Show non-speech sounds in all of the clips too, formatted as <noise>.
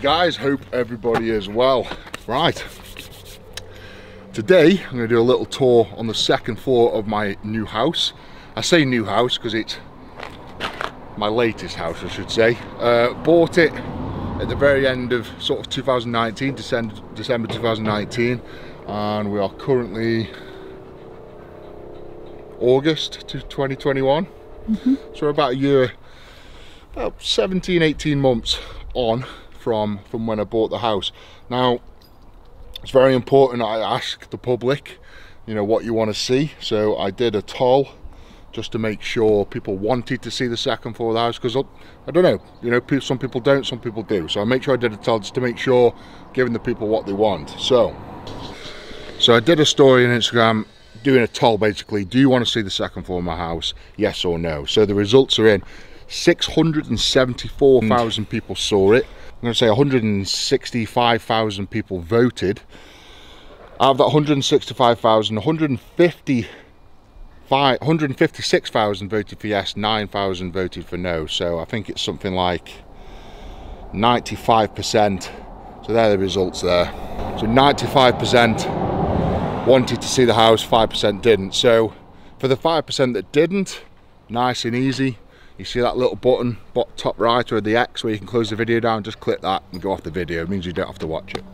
Guys, hope everybody is well. Right, today I'm going to do a little tour on the second floor of my new house. I say new house because it's my latest house I should say. Uh, bought it at the very end of sort of 2019, December, December 2019 and we are currently August to 2021. Mm -hmm. So about a year, about 17, 18 months on from, from when I bought the house. Now, it's very important I ask the public, you know, what you want to see. So I did a toll just to make sure people wanted to see the second floor of the house because I don't know, you know, some people don't, some people do. So I make sure I did a toll just to make sure giving the people what they want. So, so I did a story on Instagram doing a toll basically. Do you want to see the second floor of my house? Yes or no? So the results are in. 674,000 hmm. people saw it. I'm going to say 165,000 people voted. Out of that 165,000, 150 156,000 voted for yes, 9,000 voted for no. So I think it's something like 95%. So there are the results there. So 95% wanted to see the house, 5% didn't. So for the 5% that didn't, nice and easy, you see that little button top right or the X where you can close the video down? Just click that and go off the video. It means you don't have to watch it.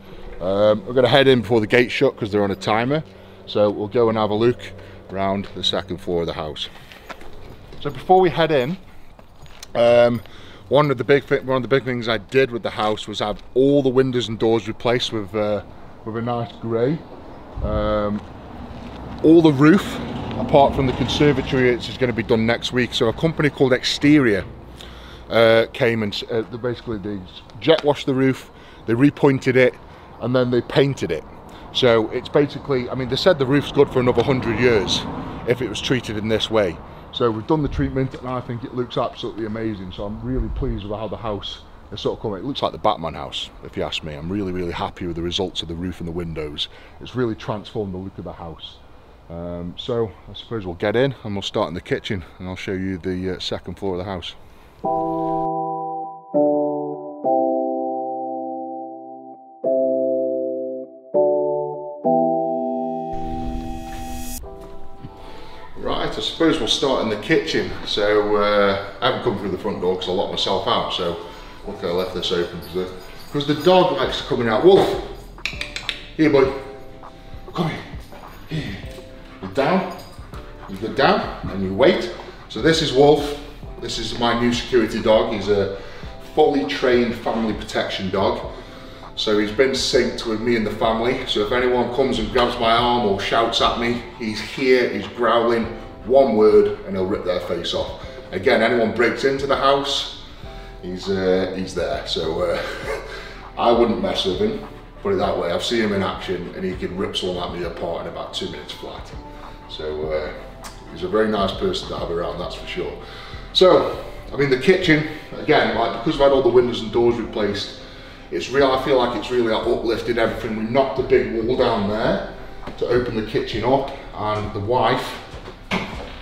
Um, we're going to head in before the gate shut because they're on a timer. So we'll go and have a look around the second floor of the house. So before we head in um, one of the big one of the big things I did with the house was have all the windows and doors replaced with uh, with a nice grey. Um, all the roof apart from the conservatory it's going to be done next week. So a company called Xterior uh, came and uh, basically they jet washed the roof they repointed it and then they painted it. So it's basically i mean they said the roof's good for another 100 years if it was treated in this way. So we've done the treatment and i think it looks absolutely amazing. So i'm really pleased with how the house is sort of coming it looks like the batman house if you ask me. I'm really really happy with the results of the roof and the windows. It's really transformed the look of the house um, so I suppose we'll get in and we'll start in the kitchen and I'll show you the uh, second floor of the house. Right, I suppose we'll start in the kitchen. So uh, I haven't come through the front door because I locked myself out. So look, I left this open because the, the, dog likes coming out. Wolf, here boy, come here. here down, you go down and you wait. So this is Wolf. This is my new security dog. He's a fully trained family protection dog. So he's been synced with me and the family. So if anyone comes and grabs my arm or shouts at me, he's here, he's growling, one word and he'll rip their face off. Again, anyone breaks into the house, he's, uh, he's there. So uh, <laughs> I wouldn't mess with him, put it that way. I've seen him in action and he can rip someone at me apart in about two minutes flat. So uh, he's a very nice person to have around, that's for sure. So, I mean the kitchen, again, like because we've had all the windows and doors replaced, it's real, I feel like it's really like, uplifted everything. We knocked the big wall down there to open the kitchen up and the wife,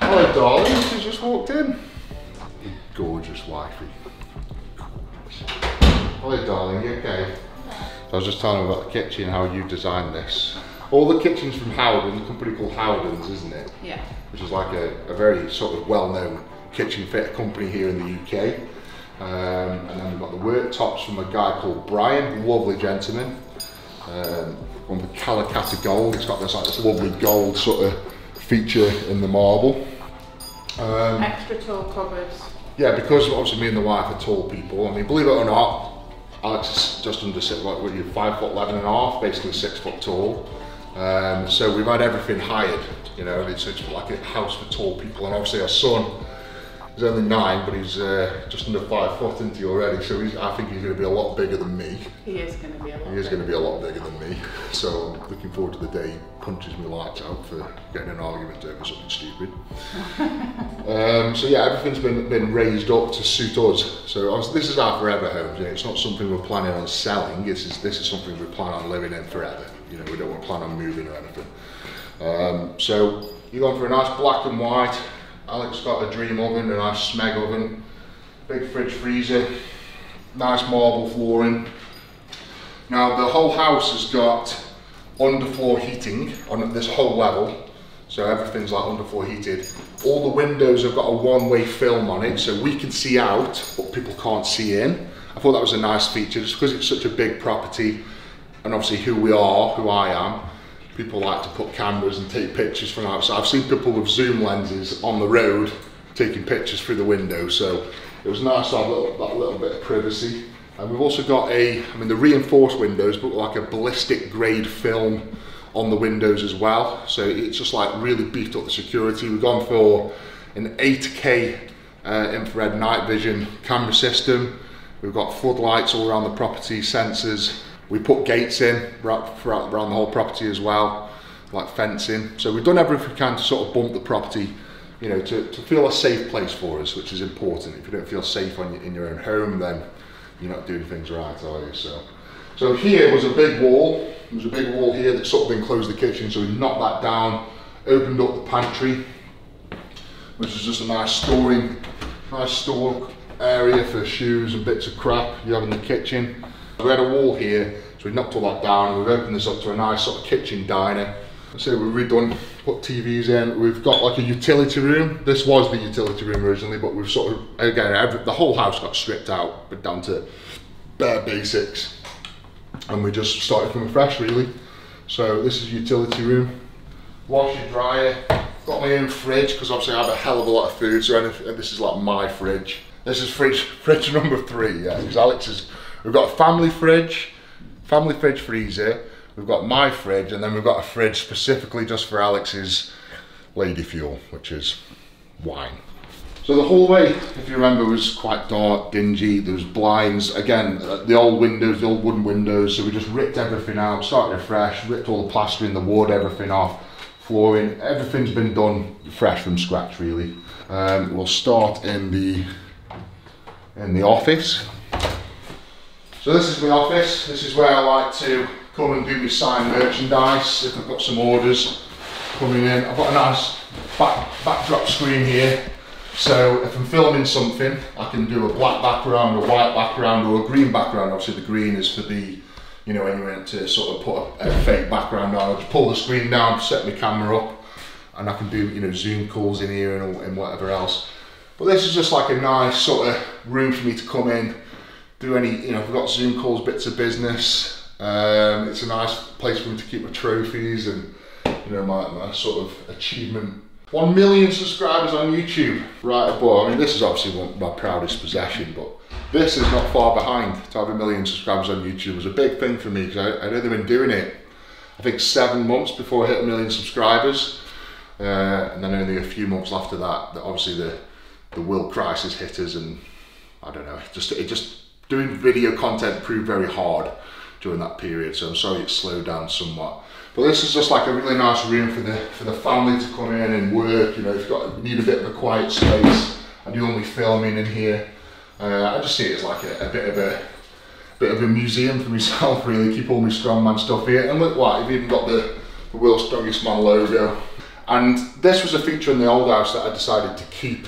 hello darling, she just walked in. Gorgeous wifey. Hello darling, you okay? I was just telling her about the kitchen, how you designed this. All the kitchens from Howden, a company called Howdens, isn't it? Yeah. Which is like a, a very sort of well-known kitchen fit company here in the UK. Um, and then we've got the worktops from a guy called Brian, lovely gentleman. Um, from the Calacatta Gold, it's got this like this lovely gold sort of feature in the marble. Um, Extra tall cupboards. Yeah, because obviously me and the wife are tall people. I mean, believe it or not, Alex is just under six, like, what five foot eleven and a half, basically six foot tall. Um, so we've had everything hired, you know, it's, it's like a house for tall people. And obviously our son is only nine, but he's uh, just under five foot into already. So I think he's going to be a lot bigger than me. He is going to be a lot. He is going to be a lot bigger than me. So I'm looking forward to the day he punches me lights out for getting an argument over something stupid. <laughs> um, so yeah, everything's been been raised up to suit us. So this is our forever home. You know, it's not something we're planning on selling. This is this is something we plan on living in forever. You know, we don't want to plan on moving or anything. Um, so you're going for a nice black and white. Alex got a dream oven, a nice smeg oven, big fridge freezer, nice marble flooring. Now the whole house has got underfloor heating on this whole level. So everything's like underfloor heated. All the windows have got a one-way film on it, so we can see out, but people can't see in. I thought that was a nice feature, just because it's such a big property, and obviously who we are, who I am, people like to put cameras and take pictures from outside. I've seen people with zoom lenses on the road taking pictures through the window, so it was nice to have little, that little bit of privacy. And we've also got a, I mean the reinforced windows, but like a ballistic grade film on the windows as well. So it's just like really beefed up the security. We've gone for an 8K uh, infrared night vision camera system. We've got floodlights all around the property, sensors. We put gates in around the whole property as well, like fencing. So we've done everything we can to sort of bump the property, you know, to, to feel a safe place for us, which is important. If you don't feel safe on your, in your own home, then you're not doing things right, are you? So, so here was a big wall. There's a big wall here that sort of enclosed the kitchen, so we knocked that down, opened up the pantry, which is just a nice storing, nice store area for shoes and bits of crap you have in the kitchen. We had a wall here, so we knocked all that down and we've opened this up to a nice sort of kitchen diner. So we've redone, put TVs in. We've got like a utility room. This was the utility room originally, but we've sort of, again, every, the whole house got stripped out, but down to bare basics. And we just started from fresh really. So this is utility room. Washer, dryer. Got my own fridge, because obviously I have a hell of a lot of food, so this is like my fridge. This is fridge, <laughs> fridge number three, yeah, because Alex is, we've got a family fridge, family fridge freezer, we've got my fridge, and then we've got a fridge specifically just for Alex's lady fuel, which is wine. So the hallway, if you remember, was quite dark, dingy. There was blinds. Again, the old windows, the old wooden windows. So we just ripped everything out, started fresh, ripped all the plastering, the wood, everything off, flooring. Everything's been done fresh from scratch, really. Um, we'll start in the in the office. So this is my office. This is where I like to come and do my signed merchandise. If I've got some orders coming in, I've got a nice back, backdrop screen here. So if I'm filming something, I can do a black background, a white background, or a green background. Obviously the green is for the, you know, when you want to sort of put a, a fake background on. I just pull the screen down, set my camera up, and I can do, you know, Zoom calls in here and, and whatever else. But this is just like a nice sort of room for me to come in, do any, you know, I've got Zoom calls, bits of business. Um, it's a nice place for me to keep my trophies and, you know, my, my sort of achievement. One million subscribers on YouTube, right above. I mean, this is obviously one, my proudest possession, but this is not far behind. To have a million subscribers on YouTube was a big thing for me because I, I'd only been doing it, I think seven months before I hit a million subscribers. Uh, and then only a few months after that, that obviously the the will crisis hit us and I don't know, just it just doing video content proved very hard during that period. So I'm sorry it slowed down somewhat. But this is just like a really nice room for the for the family to come in and work. You know, if you've got need a bit of a quiet space. I do only filming in here. Uh, I just see it as like a, a, bit of a bit of a museum for myself. <laughs> Really, keep all my strongman stuff here. And look what, I've even got the, the World's Strongest Man logo. And this was a feature in the old house that I decided to keep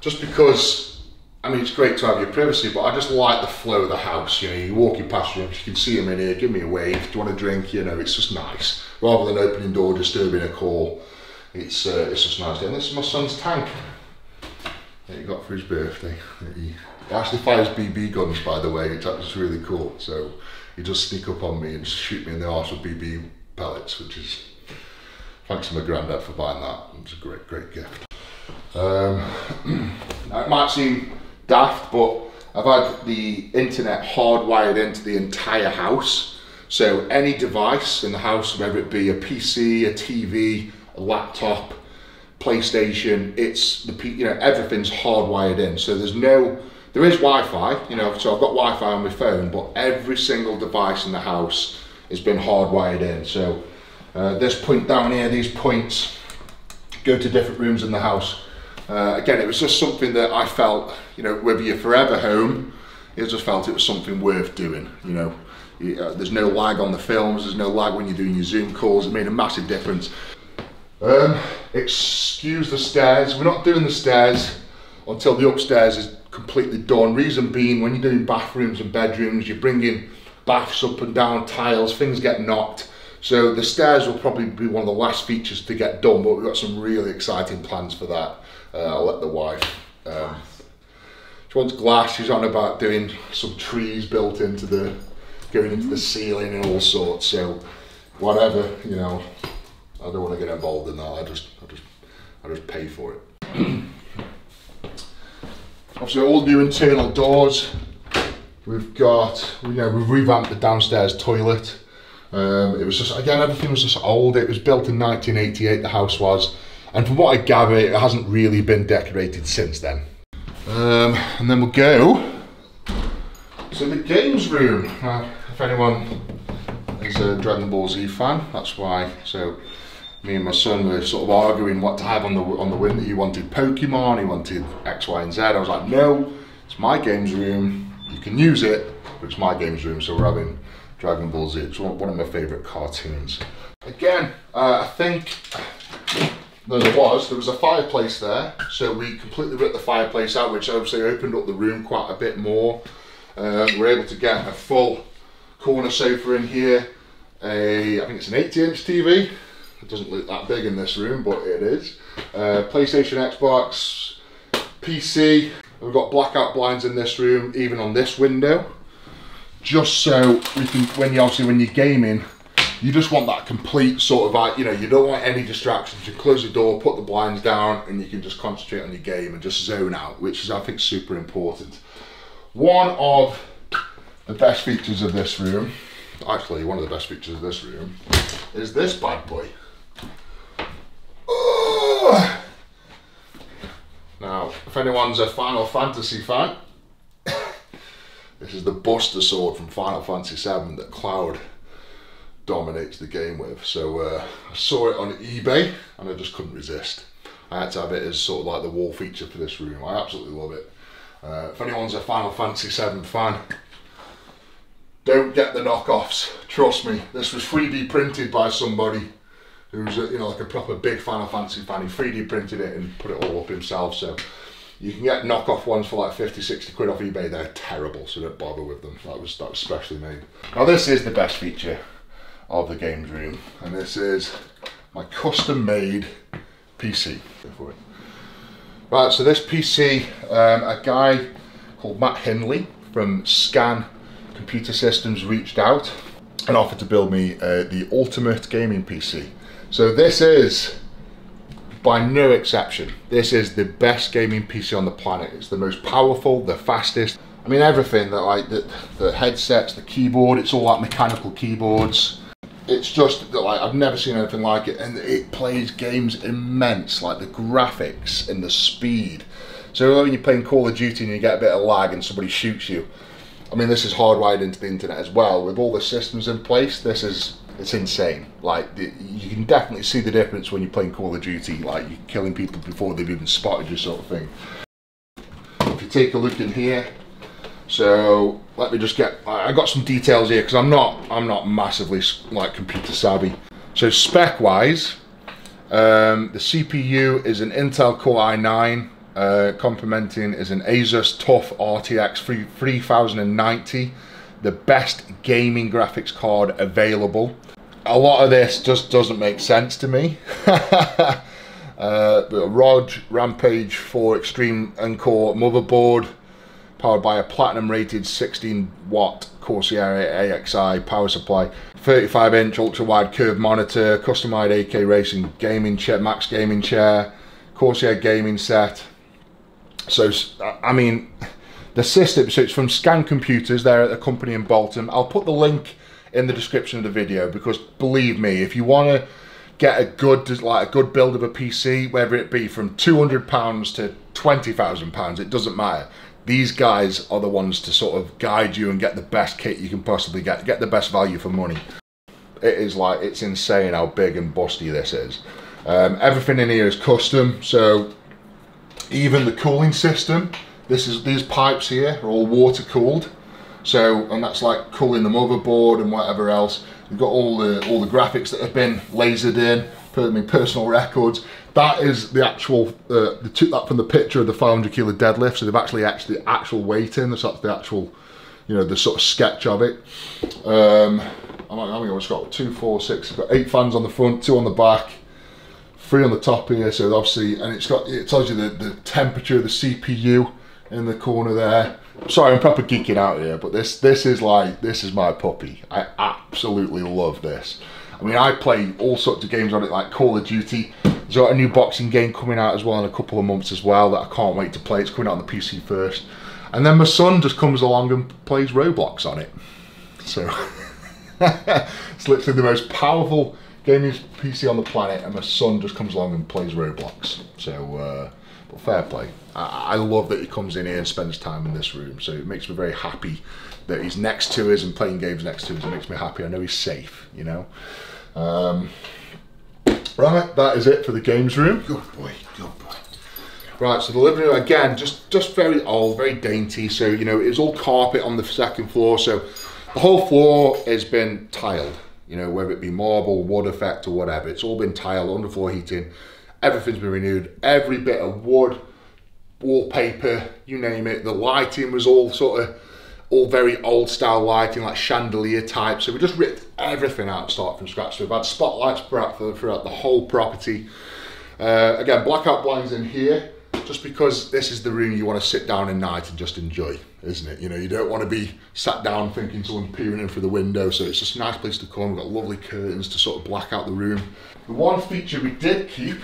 just because I mean it's great to have your privacy, but I just like the flow of the house. You know, you're walking past rooms, you can see them in here. Give me a wave. Do you want a drink? You know, it's just nice rather than opening door, disturbing a call. It's uh, it's just nice. And this is my son's tank that he got for his birthday. He, he actually fires BB guns, by the way. It's actually really cool. So he just sneak up on me and shoot me in the arse with BB pellets, which is thanks to my granddad for buying that. It's a great, great gift. Um, <clears throat> it might seem daft, but I've had the internet hardwired into the entire house. So any device in the house, whether it be a PC, a TV, a laptop, PlayStation, it's the you know everything's hardwired in. So there's no there is Wi-Fi, you know, so I've got Wi-Fi on my phone, but every single device in the house has been hardwired in. So uh, this point down here, these points go to different rooms in the house. Uh, again, it was just something that I felt, you know, whether you're forever home, it just felt it was something worth doing, you know. Uh, there's no lag on the films, there's no lag when you're doing your Zoom calls, it made a massive difference. Um, excuse the stairs, we're not doing the stairs until the upstairs is completely done. Reason being, when you're doing bathrooms and bedrooms, you're bringing baths up and down, tiles, things get knocked. So the stairs will probably be one of the last features to get done, but we've got some really exciting plans for that. Uh, I'll let the wife. Um, she wants glass. She's on about doing some trees built into the, going into the ceiling and all sorts. So whatever, you know, I don't want to get involved in that. I just, I just, I just pay for it. <clears throat> Obviously, all new internal doors. We've got, you know, we've revamped the downstairs toilet. Um, it was just, again, everything was just old. It was built in 1988, the house was. And from what I gather, it hasn't really been decorated since then. Um, and then we'll go to the games room. Now, if anyone is a Dragon Ball Z fan, that's why. So me and my son were sort of arguing what to have on the on the win. He wanted Pokemon, he wanted X, Y, and Z. I was like, no, it's my games room. You can use it, but it's my games room. So we're having Dragon Ball Z. It's one of my favourite cartoons. Again, uh, I think there was, there was a fireplace there. So we completely ripped the fireplace out, which obviously opened up the room quite a bit more. Uh, we're able to get a full corner sofa in here. A, I think it's an 80 inch TV. It doesn't look that big in this room, but it is. Uh, PlayStation, Xbox, PC. We've got blackout blinds in this room, even on this window. Just so we can, when you obviously when you're gaming, you just want that complete sort of like, you know, you don't want any distractions. You close the door, put the blinds down, and you can just concentrate on your game and just zone out, which is, I think, super important. One of the best features of this room, actually, one of the best features of this room, is this bad boy. Oh! <sighs> Now, if anyone's a Final Fantasy fan, <laughs> this is the Buster Sword from Final Fantasy VII that Cloud dominates the game with. So uh, I saw it on eBay and I just couldn't resist. I had to have it as sort of like the wall feature for this room. I absolutely love it. Uh, if anyone's a Final Fantasy VII fan, don't get the knockoffs. Trust me, this was 3D printed by somebody who's a, you know like a proper big Final Fantasy fan. He 3D printed it and put it all up himself. So you can get knockoff ones for like 50, 60 quid off eBay. They're terrible, so don't bother with them. That was that was specially made. Now this is the best feature of the games room, and this is my custom made PC. Right, so this PC, um, a guy called Matt Hindley from Scan Computer Systems reached out and offered to build me uh, the ultimate gaming PC. So this is, by no exception, this is the best gaming PC on the planet. It's the most powerful, the fastest. I mean everything, that like the, the headsets, the keyboard, it's all like mechanical keyboards. It's just like I've never seen anything like it, and it plays games immense. Like the graphics and the speed. So when you're playing Call of Duty and you get a bit of lag and somebody shoots you, I mean this is hardwired into the internet as well. With all the systems in place, this is it's insane. Like you can definitely see the difference when you're playing Call of Duty. Like you're killing people before they've even spotted you, sort of thing. If you take a look in here, so let me just get. I got some details here because I'm not I'm not massively like computer savvy. So spec wise, um, the CPU is an Intel Core i9. Uh, complementing is an Asus TUF RTX 3, 3090 the best gaming graphics card available. A lot of this just doesn't make sense to me. <laughs> uh, ROG Rampage 4 Extreme Encore motherboard, powered by a platinum rated 16 watt Corsair AXI power supply, 35 inch ultra wide curved monitor, customized AK Racing gaming chair, max gaming chair, Corsair gaming set. So, I mean, the system, so it's from Scan Computers, they're at a company in Bolton. I'll put the link in the description of the video because believe me, if you want to get a good like a good build of a PC, whether it be from £200 to £20,000, it doesn't matter. These guys are the ones to sort of guide you and get the best kit you can possibly get, get the best value for money. It is like, it's insane how big and busty this is. Um, everything in here is custom, so even the cooling system this is these pipes here are all water cooled. So, and that's like cooling the motherboard and whatever else. You've got all the all the graphics that have been lasered in, I mean personal records. That is the actual, uh, they took that from the picture of the 500 kilo deadlift, so they've actually actually the actual weight in, that's the actual you know, the sort of sketch of it. Um, I'm like, I mean, it's got two, four, six, got eight fans on the front, two on the back, three on the top here. So obviously, and it's got it tells you the, the temperature of the CPU in the corner there. Sorry, I'm proper geeking out here, but this this is like this is my puppy. I absolutely love this. I mean, I play all sorts of games on it, like Call of Duty. Got a new boxing game coming out as well in a couple of months as well that I can't wait to play. It's coming out on the PC first. And then my son just comes along and plays Roblox on it. So <laughs> it's literally the most powerful gaming PC on the planet, and my son just comes along and plays Roblox. So, uh, but fair play. I, I love that he comes in here and spends time in this room. So it makes me very happy that he's next to us and playing games next to us. It makes me happy. I know he's safe, you know. Um, right, that is it for the games room. Good boy, good boy. Right, so the living room again, just just very old, very dainty. So you know, it's all carpet on the second floor. So the whole floor has been tiled. You know, whether it be marble, wood effect, or whatever, it's all been tiled, underfloor heating. Everything's been renewed. Every bit of wood, wallpaper, you name it. The lighting was all sort of all very old style lighting, like chandelier type. So we just ripped everything out, start from scratch. So we've had spotlights throughout, throughout the whole property. Uh, again, blackout blinds in here just because this is the room you want to sit down at night and just enjoy, isn't it? You know, you don't want to be sat down thinking someone peering in through the window, so it's just a nice place to come. We've got lovely curtains to sort of black out the room. The one feature we did keep,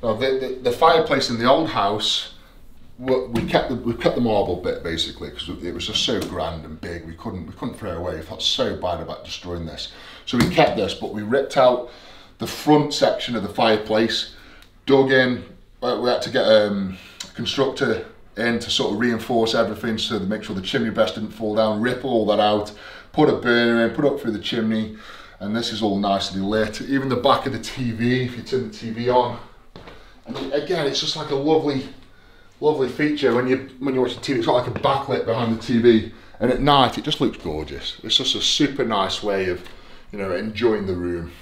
well, the, the, the fireplace in the old house, we kept the we kept the marble bit basically because it was just so grand and big. We couldn't we couldn't throw away. We felt so bad about destroying this, so we kept this. But we ripped out the front section of the fireplace, dug in, we had to get um, a constructor in to sort of reinforce everything so to make sure the chimney breast didn't fall down, rip all that out, put a burner in, put up through the chimney, and this is all nicely lit. Even the back of the TV, if you turn the TV on, and again, it's just like a lovely, lovely feature when you when you watch the TV. It's got like a backlit behind the TV, and at night it just looks gorgeous. It's just a super nice way of, you know, enjoying the room.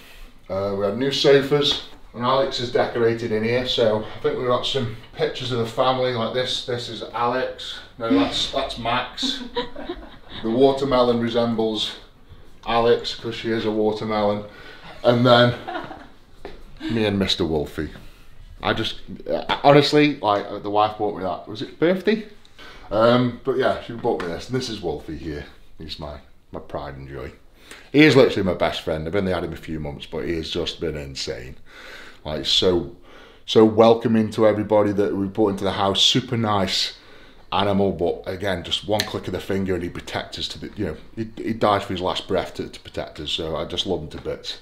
Uh, we have new sofas. And Alex is decorated in here, so I think we've got some pictures of the family like this. This is Alex. No, that's that's Max. <laughs> the watermelon resembles Alex because she is a watermelon. And then me and Mr. Wolfie. I just, uh, honestly, like the wife bought me that. Was it birthday? Um, but yeah, she bought me this. And this is Wolfie here. He's my, my pride and joy. He is literally my best friend. I've only had him a few months, but he has just been insane like so so welcoming to everybody that we brought into the house super nice animal but again just one click of the finger and he protects us to the you know he, he died for his last breath to, to protect us so i just love him to bits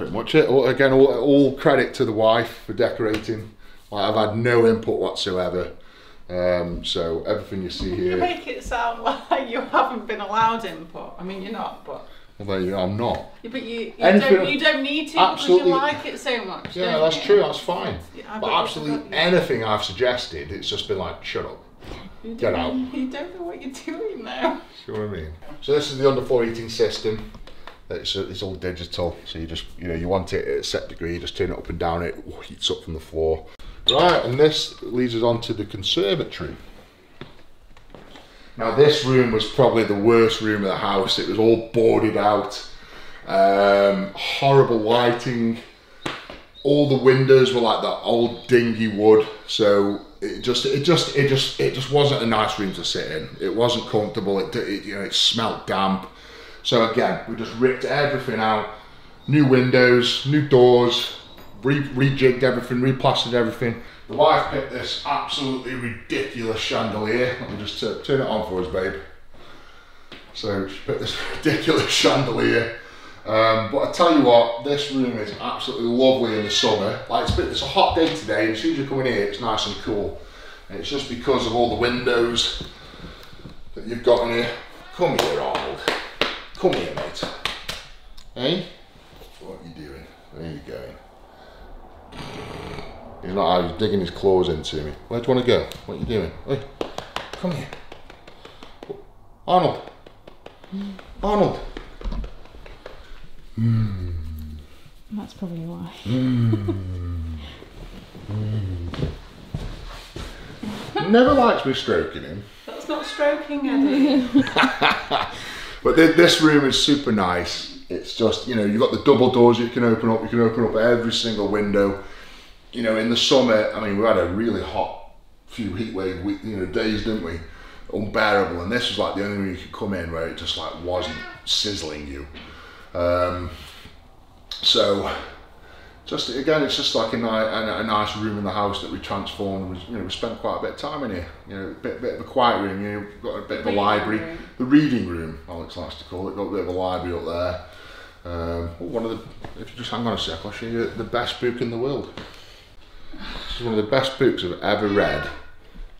pretty much it again all, all credit to the wife for decorating like, i've had no input whatsoever um, so everything you see here you make it sound <laughs> like you haven't been allowed input i mean you're not but Although I'm not. Yeah, but you, you, don't, you don't need to because you like it so much. Yeah, that's you? true. That's fine. Yeah, but absolutely anything I've suggested, it's just been like, shut up. You Get out. <laughs> You don't know what you're doing now. See what I mean? So this is the underfloor heating system. It's, it's all digital, so you just you know you want it at a set degree, you just turn it up and down. It heats up from the floor. Right, and this leads us on to the conservatory. Now this room was probably the worst room of the house. It was all boarded out, um, horrible lighting. All the windows were like that old dingy wood, so it just, it just, it just, it just wasn't a nice room to sit in. It wasn't comfortable. It, it you know, it smelt damp. So again, we just ripped everything out. New windows, new doors, re rejigged everything, replastered everything. The wife picked this absolutely ridiculous chandelier. Let me just turn it on for us, babe. So she picked this <laughs> ridiculous chandelier. Um, but I tell you what, this room is absolutely lovely in the summer. Like it's, been, it's a hot day today, and as soon as you come in here, it's nice and cool. And it's just because of all the windows that you've got in here. Come here, Arnold. Come here, mate. Hey? What are you doing? Where are you going? He's not He's digging his claws into me. Where do you want to go? What are you doing? Hey, come here. Arnold. Arnold. Mm. That's probably why. Mm. mm. Never likes me stroking him. That's not stroking, Eddie. <laughs> but th this room is super nice. It's just, you know, you've got the double doors you can open up. You can open up every single window. You know, in the summer, I mean, we had a really hot few heat wave week, you know, days, didn't we? Unbearable. And this was like the only room you could come in where it just like wasn't sizzling you. Um, so just again, it's just like a, a, a, nice room in the house that we transformed. We, you know, we spent quite a bit of time in here. You know, a bit, bit of a quiet room. You know, we've got a bit of a library, room. the reading room. Alex likes to call it. Got a bit of a library up there. Um, one of the, if you just hang on a sec, I'll show you the best book in the world. This is one of the best books I've ever read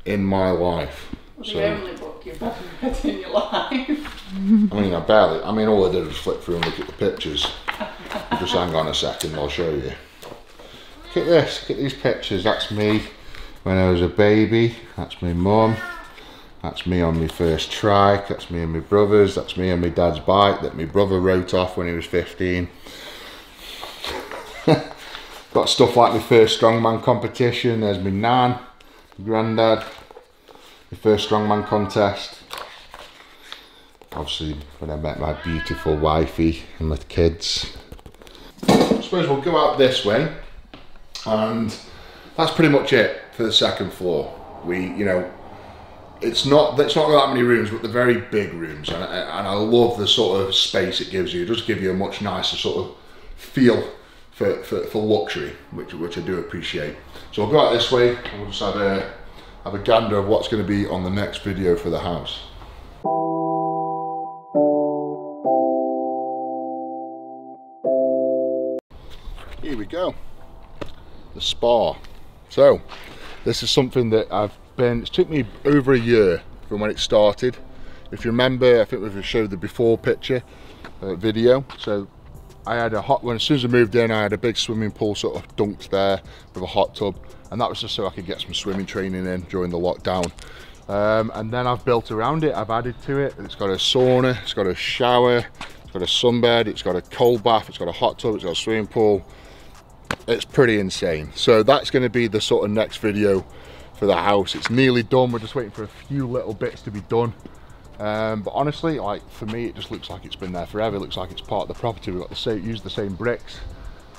in my life. so, the only book you've ever read in your life. <laughs> I mean, I barely. I mean, all I did was flip through and look at the pictures. Just hang on a second, I'll show you. Look at this, look at these pictures. That's me when I was a baby. That's my mum. That's me on my first trike. That's me and my brothers. That's me on my dad's bike that my brother wrote off when he was 15. <laughs> Got stuff like my first strongman competition. There's my nan, my granddad, my first strongman contest. Obviously, when I met my beautiful wifey and my kids suppose we'll go out this way and that's pretty much it for the second floor. We, you know, it's not it's not that many rooms, but they're very big rooms, and I, and I love the sort of space it gives you. It does give you a much nicer sort of feel for, for, for luxury, which which I do appreciate. So we'll go out this way, we'll just have a have a gander of what's going to be on the next video for the house. Go. The spa. So this is something that I've been it took me over a year from when it started. If you remember I think we've showed the before picture uh, video. So I had a hot when as soon as I moved in I had a big swimming pool sort of dunked there with a hot tub. And that was just so I could get some swimming training in during the lockdown. Um, and then I've built around it. I've added to it. It's got a sauna it's got a shower it's got a sunbed it's got a cold bath it's got a hot tub it's got a swimming pool it's pretty insane. So that's going to be the sort of next video for the house. It's nearly done. We're just waiting for a few little bits to be done. Um, but honestly like for me it just looks like it's been there forever. It looks like it's part of the property. We've got the same used the same bricks.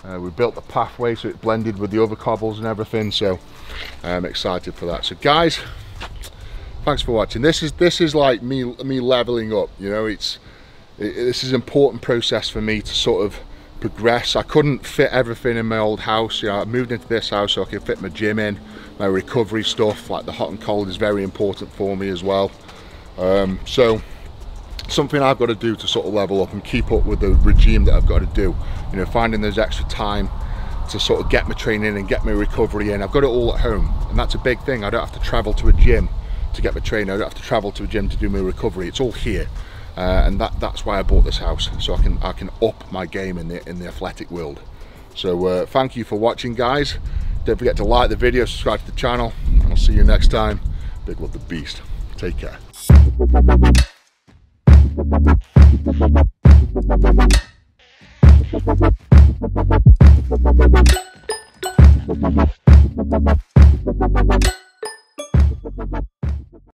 Uh, we built the pathway so it blended with the other cobbles and everything. So I'm excited for that. So guys thanks for watching. This is this is like me me leveling up you know? It's it, this is an important process for me to sort of progress. I couldn't fit everything in my old house. You know, I moved into this house so I could fit my gym in, my recovery stuff, like the hot and cold is very important for me as well. Um, so something I've got to do to sort of level up and keep up with the regime that I've got to do. You know, finding those extra time to sort of get my training and get my recovery in. I've got it all at home and that's a big thing. I don't have to travel to a gym to get my training. I don't have to travel to a gym to do my recovery. It's all here uh, and that that's why I bought this house so I can I can up my game in the in the athletic world. So uh, thank you for watching guys. Don't forget to like the video subscribe to the channel and I'll see you next time. Big love the beast. Take care.